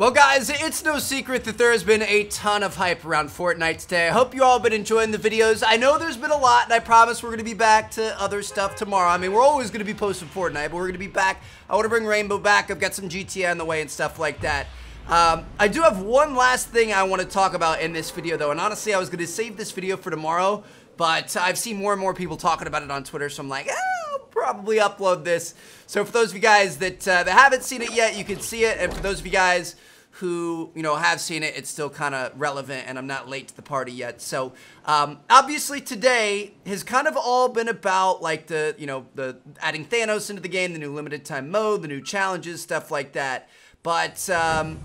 Well guys, it's no secret that there has been a ton of hype around Fortnite today. I hope you all have been enjoying the videos. I know there's been a lot, and I promise we're going to be back to other stuff tomorrow. I mean, we're always going to be posting Fortnite, but we're going to be back. I want to bring Rainbow back. I've got some GTA on the way and stuff like that. Um, I do have one last thing I want to talk about in this video, though, and honestly, I was going to save this video for tomorrow, but I've seen more and more people talking about it on Twitter, so I'm like, I'll probably upload this. So for those of you guys that, uh, that haven't seen it yet, you can see it, and for those of you guys who, you know, have seen it, it's still kind of relevant and I'm not late to the party yet. So, um, obviously today has kind of all been about like the, you know, the adding Thanos into the game, the new limited time mode, the new challenges, stuff like that. But, um,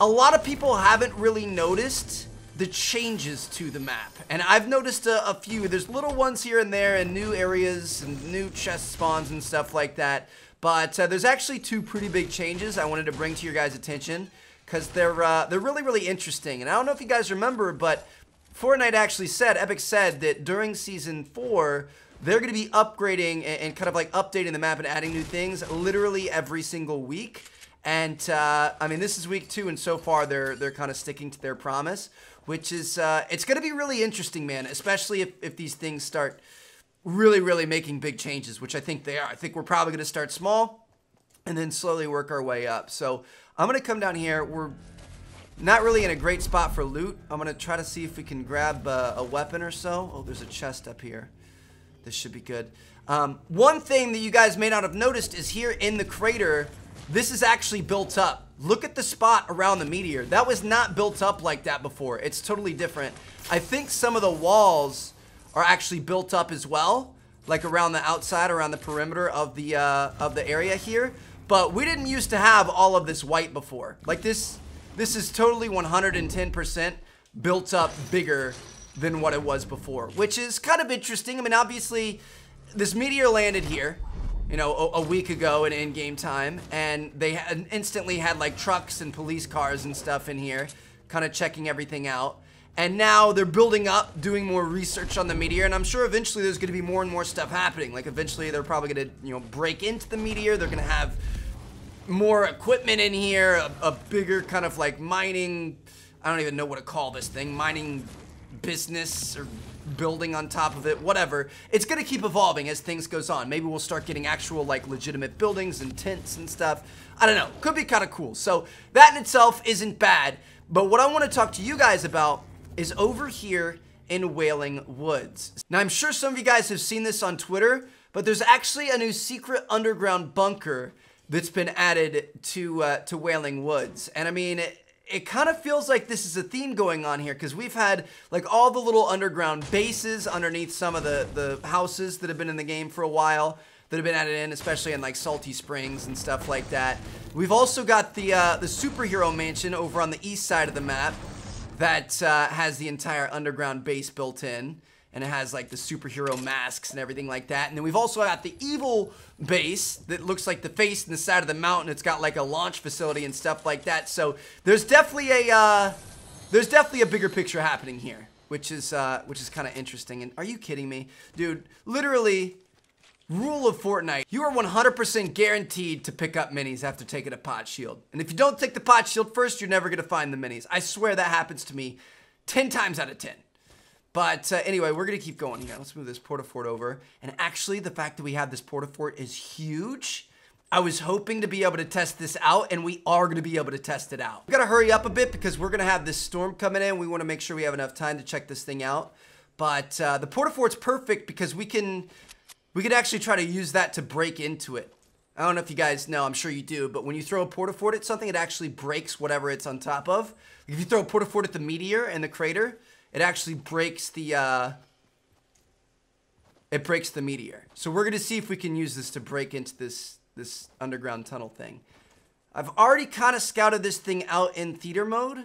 a lot of people haven't really noticed the changes to the map. And I've noticed a, a, few. There's little ones here and there and new areas and new chest spawns and stuff like that. But uh, there's actually two pretty big changes I wanted to bring to your guys' attention because they're uh, they're really really interesting. And I don't know if you guys remember, but Fortnite actually said, Epic said that during season four they're going to be upgrading and, and, kind of like updating the map and adding new things literally every single week. And uh, I mean, this is week two, and so far they're they're kind of sticking to their promise, which is uh, it's going to be really interesting, man. Especially if if these things start really, really making big changes, which I think they are. I think we're probably going to start small and then slowly work our way up. So I'm going to come down here. We're not really in a great spot for loot. I'm going to try to see if we can grab uh, a weapon or so. Oh, there's a chest up here. This should be good. Um, one thing that you guys may not have noticed is here in the crater, this is actually built up. Look at the spot around the meteor. That was not built up like that before. It's totally different. I think some of the walls are actually built up as well, like around the outside, around the perimeter of the uh, of the area here. But we didn't used to have all of this white before. Like this, this is totally 110% built up bigger than what it was before, which is kind of interesting. I mean, obviously, this meteor landed here, you know, a, a week ago in in-game time, and they had instantly had like trucks and police cars and stuff in here, kind of checking everything out. And now they're building up, doing more research on the meteor, and I'm sure eventually there's going to be more and more stuff happening. Like eventually they're probably going to, you know, break into the meteor. They're to have more equipment in here, a, a, bigger kind of like mining, I don't even know what to call this thing, mining business or building on top of it, whatever. It's going to keep evolving as things goes on. Maybe we'll start getting actual like legitimate buildings and tents and stuff. I don't know. Could be kind of cool. So that in itself isn't bad. But what I want to talk to you guys about is over here in Wailing Woods. Now, I'm sure some of you guys have seen this on Twitter, but there's actually a new secret underground bunker that's been added to uh, to Wailing Woods. And I mean, it, it kind of feels like this is a theme going on here because we've had like all the little underground bases underneath some of the, the houses that have been in the game for a while that have been added in, especially in like Salty Springs and stuff like that. We've also got the uh, the superhero mansion over on the east side of the map that uh, has the entire underground base built in. And it has like the superhero masks and everything like that. And then we've also got the evil base that looks like the face and the side of the mountain. It's got like a launch facility and stuff like that. So there's definitely a uh, there's definitely a bigger picture happening here, which is uh, which is kind of interesting. And are you kidding me, dude? Literally, Rule of Fortnite, you are 100% guaranteed to pick up minis after taking a pot shield. And if you don't take the pot shield first, you're never gonna find the minis. I swear that happens to me 10 times out of 10. But uh, anyway, we're gonna keep going here. Let's move this Port-a-Fort over. And actually, the fact that we have this Port-a-Fort is huge. I was hoping to be able to test this out, and we are gonna be able to test it out. We gotta hurry up a bit because we're gonna have this storm coming in. We wanna make sure we have enough time to check this thing out. But uh, the Port-a-Fort's perfect because we can we could actually try to use that to break into it. I don't know if you guys know, I'm sure you do, but when you throw a Port-a-Fort at something, it actually breaks whatever it's on top of. If you throw a Port-a-Fort at the meteor and the crater, it actually breaks the, uh, it breaks the meteor. So we're gonna see if we can use this to break into this, this underground tunnel thing. I've already kind of scouted this thing out in theater mode,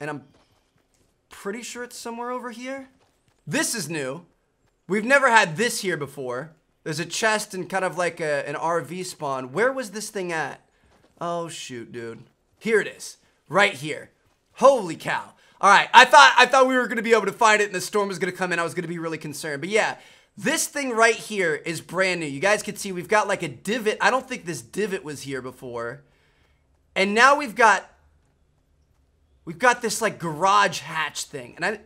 and I'm pretty sure it's somewhere over here. This is new. We've never had this here before. There's a chest and kind of like a, an RV spawn. Where was this thing at? Oh, shoot, dude. Here it is. Right here. Holy cow. All right, I thought I thought we were going to be able to find it and the storm was going to come in. I was going to be really concerned. But yeah, this thing right here is brand new. You guys can see we've got like a divot. I don't think this divot was here before. And now we've got we've got this like garage hatch thing. And I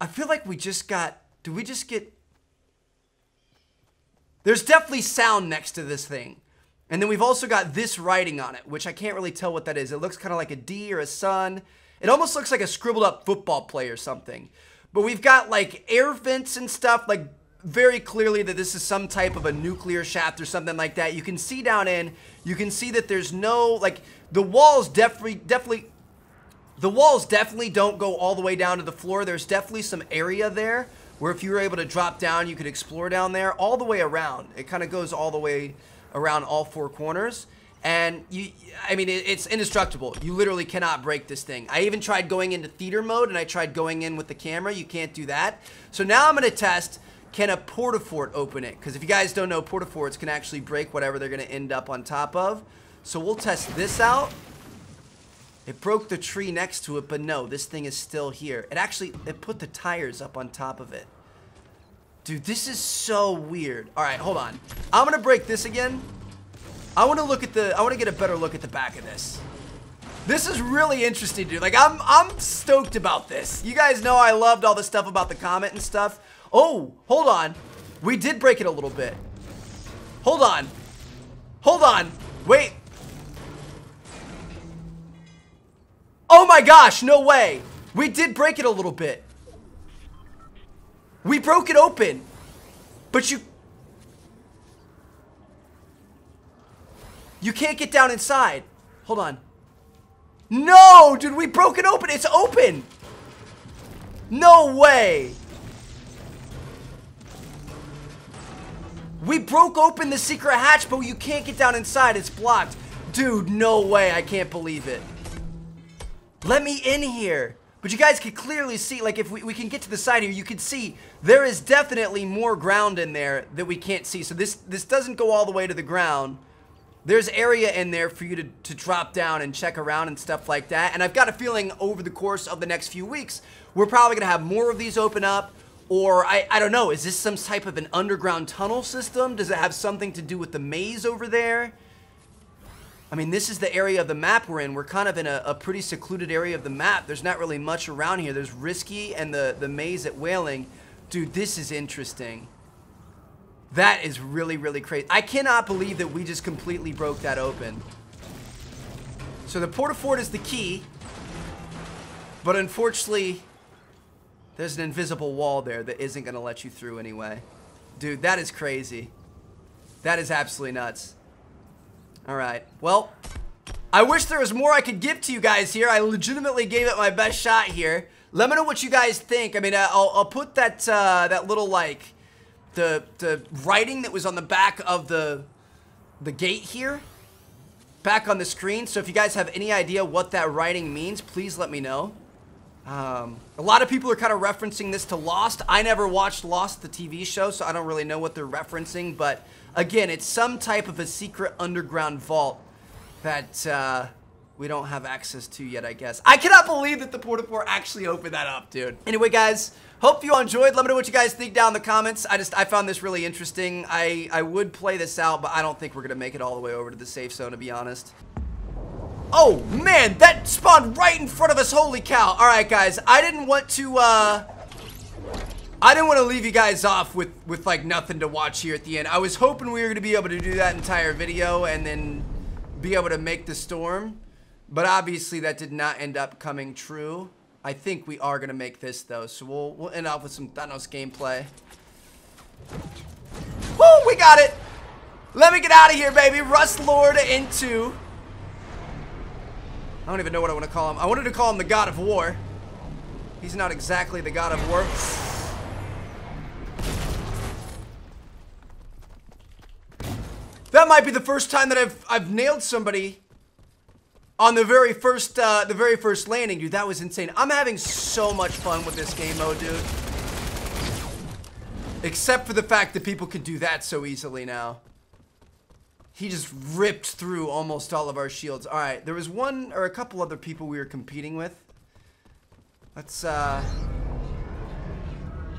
I feel like we just got do we just get There's definitely sound next to this thing. And then we've also got this writing on it, which I can't really tell what that is. It looks kind of like a D or a sun. It almost looks like a scribbled up football play or something. But we've got like air vents and stuff, like very clearly that this is some type of a nuclear shaft or something like that. You can see down in, you can see that there's no, like, the walls definitely, definitely, the walls definitely don't go all the way down to the floor. There's definitely some area there where if you were able to drop down, you could explore down there all the way around. It kind of goes all the way around all four corners. And you, I mean, it, it's indestructible. You literally cannot break this thing. I even tried going into theater mode and I tried going in with the camera. You can't do that. So now I'm going to test, can a portafort open it? Because if you guys don't know, portaforts can actually break whatever they're going to end up on top of. So we'll test this out. It broke the tree next to it, but no, this thing is still here. It actually, it put the tires up on top of it. Dude, this is so weird. All right, hold on. I'm gonna break this again. I want to look at the, I want to get a better look at the back of this. This is really interesting, dude. Like, I'm, I'm stoked about this. You guys know I loved all the stuff about the comet and stuff. Oh, hold on. We did break it a little bit. Hold on. Hold on. Wait. Oh my gosh, no way. We did break it a little bit. We broke it open. But you... You can't get down inside. Hold on. No, dude, we broke it open. It's open. No way. We broke open the secret hatch, but you can't get down inside. It's blocked. Dude, no way. I can't believe it. Let me in here. But you guys can clearly see, like if we, we can get to the side here, you can see there is definitely more ground in there that we can't see. So this, this doesn't go all the way to the ground. There's area in there for you to, to drop down and check around and stuff like that. And I've got a feeling over the course of the next few weeks, we're probably going to have more of these open up. Or, I, I don't know, is this some type of an underground tunnel system? Does it have something to do with the maze over there? I mean, this is the area of the map we're in. We're kind of in a, a, pretty secluded area of the map. There's not really much around here. There's Risky and the, the maze at Wailing. Dude, this is interesting. That is really, really crazy. I cannot believe that we just completely broke that open. So the Port-a-Fort is the key. But unfortunately, there's an invisible wall there that isn't going to let you through anyway. Dude, that is crazy. That is absolutely nuts. Alright, well, I wish there was more I could give to you guys here. I legitimately gave it my best shot here. Let me know what you guys think. I mean, uh, I'll, I'll put that, uh, that little, like, the, the writing that was on the back of the, the gate here back on the screen. So if you guys have any idea what that writing means, please let me know. Um, a lot of people are kind of referencing this to Lost. I never watched Lost, the TV show, so I don't really know what they're referencing, but Again, it's some type of a secret underground vault that uh, we don't have access to yet, I guess. I cannot believe that the Portafort actually opened that up, dude. Anyway, guys, hope you all enjoyed. Let me know what you guys think down in the comments. I just, I found this really interesting. I, I would play this out, but I don't think we're going to make it all the way over to the safe zone, to be honest. Oh, man, that spawned right in front of us. Holy cow. All right, guys, I didn't want to, uh... I didn't want to leave you guys off with, with like nothing to watch here at the end. I was hoping we were going to be able to do that entire video and then be able to make the storm. But obviously that did not end up coming true. I think we are going to make this though. So we'll, we'll end off with some Thanos gameplay. Woo, we got it. Let me get out of here, baby. Rust Lord into... I don't even know what I want to call him. I wanted to call him the God of War. He's not exactly the God of War. That might be the first time that I've I've nailed somebody on the very first uh, the very first landing, dude. That was insane. I'm having so much fun with this game mode, dude. Except for the fact that people can do that so easily now. He just ripped through almost all of our shields. All right, there was one or a couple other people we were competing with. Let's uh,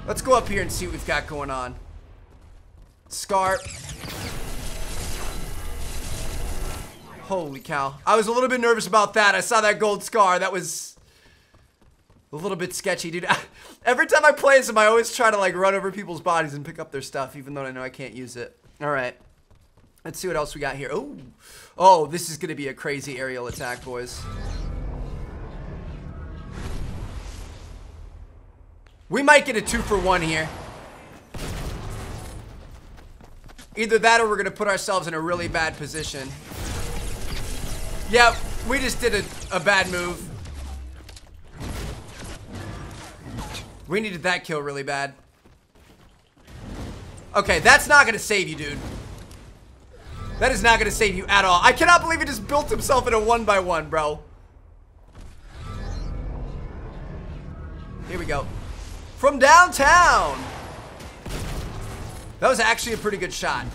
let's go up here and see what we've got going on. Scarp. Holy cow. I was a little bit nervous about that. I saw that gold scar. That was a little bit sketchy, dude. Every time I play some, I always try to like run over people's bodies and pick up their stuff, even though I know I can't use it. All right. Let's see what else we got here. Oh, oh, this is going to be a crazy aerial attack, boys. We might get a two for one here. Either that or we're going to put ourselves in a really bad position. Yeah, we just did a, a bad move. We needed that kill really bad. Okay, that's not to save you, dude. That is not to save you at all. I cannot believe he just built himself in a one by one, bro. Here we go. From downtown. That was actually a pretty good shot.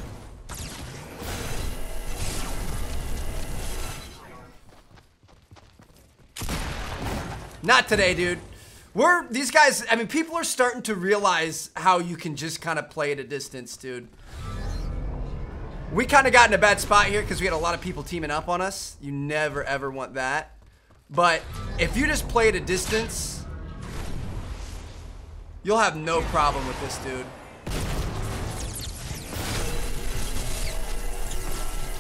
Not today, dude. We're, these guys, I mean, people are starting to realize how you can just kind of play at a distance, dude. We kind of got in a bad spot here because we had a lot of people teaming up on us. You never, ever want that. But if you just play at a distance, you'll have no problem with this dude.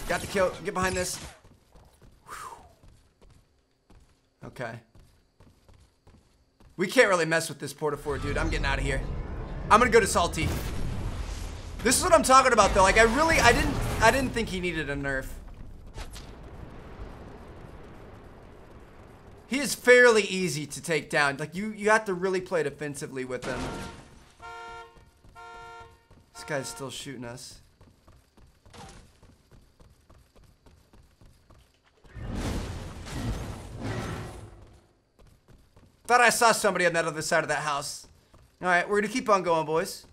Got the kill. Get behind this. Whew. Okay. We can't really mess with this Porta Fort, dude. I'm getting out of here. I'm gonna go to Salty. This is what I'm talking about, though. Like, I really, I didn't, I didn't think he needed a nerf. He is fairly easy to take down. Like, you, you have to really play defensively with him. This guy's still shooting us. Thought I saw somebody on that other side of that house. Alright, we're gonna keep on going, boys.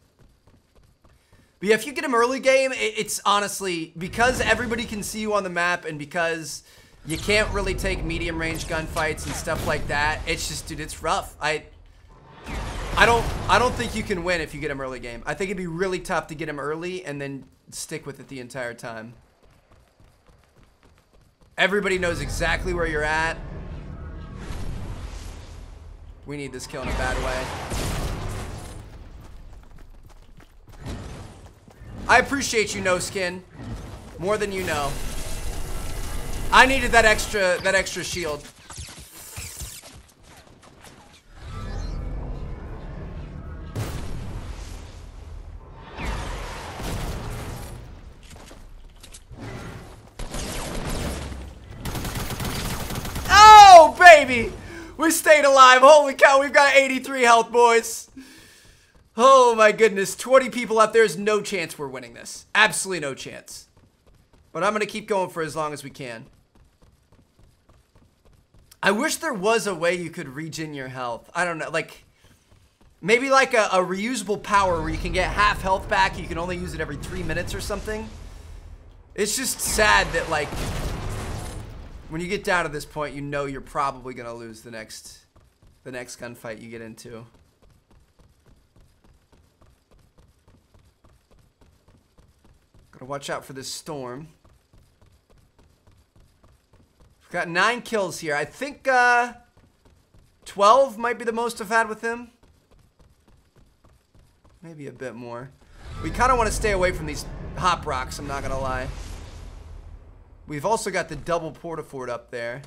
But yeah, if you get him early game, it's honestly, because everybody can see you on the map and because you can't really take medium range gunfights and stuff like that, it's just, dude, it's rough. I I don't I don't think you can win if you get him early game. I think it'd be really tough to get him early and then stick with it the entire time. Everybody knows exactly where you're at. We need this kill in a bad way. I appreciate you, No Skin. More than you know. I needed that extra that extra shield. Stayed alive. Holy cow, we've got 83 health, boys. Oh my goodness. 20 people left. There's no chance we're winning this. Absolutely no chance. But I'm going to keep going for as long as we can. I wish there was a way you could regen your health. I don't know. Like, maybe like a, a reusable power where you can get half health back. You can only use it every three minutes or something. It's just sad that, like, when you get down to this point, you know you're probably gonna lose the next the next gunfight you get into. Gotta watch out for this storm. We've got nine kills here. I think uh, 12 might be the most I've had with him. Maybe a bit more. We kind of want to stay away from these hop rocks, I'm not going to lie. We've also got the double porta fort up there.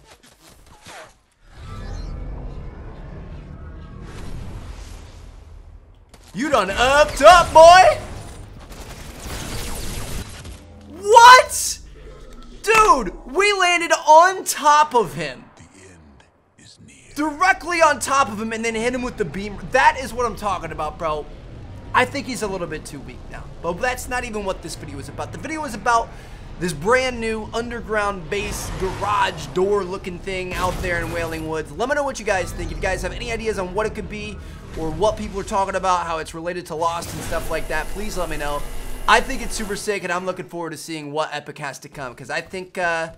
You done upped up, boy! What? Dude, we landed on top of him. Directly on top of him and then hit him with the beam. That is what I'm talking about, bro. I think he's a little bit too weak now. But that's not even what this video is about. The video is about this brand new underground base garage door looking thing out there in Wailing Woods. Let me know what you guys think. If you guys have any ideas on what it could be or what people are talking about, how it's related to Lost and stuff like that, please let me know. I think it's super sick and I'm looking forward to seeing what Epic has to come because I think uh,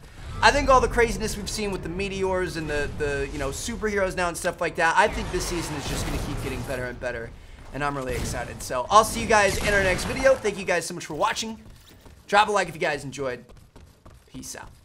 I think all the craziness we've seen with the meteors and the, the you know superheroes now and stuff like that, I think this season is just going to keep getting better and better and I'm really excited. So I'll see you guys in our next video. Thank you guys so much for watching. Drop a like if you guys enjoyed. Peace out.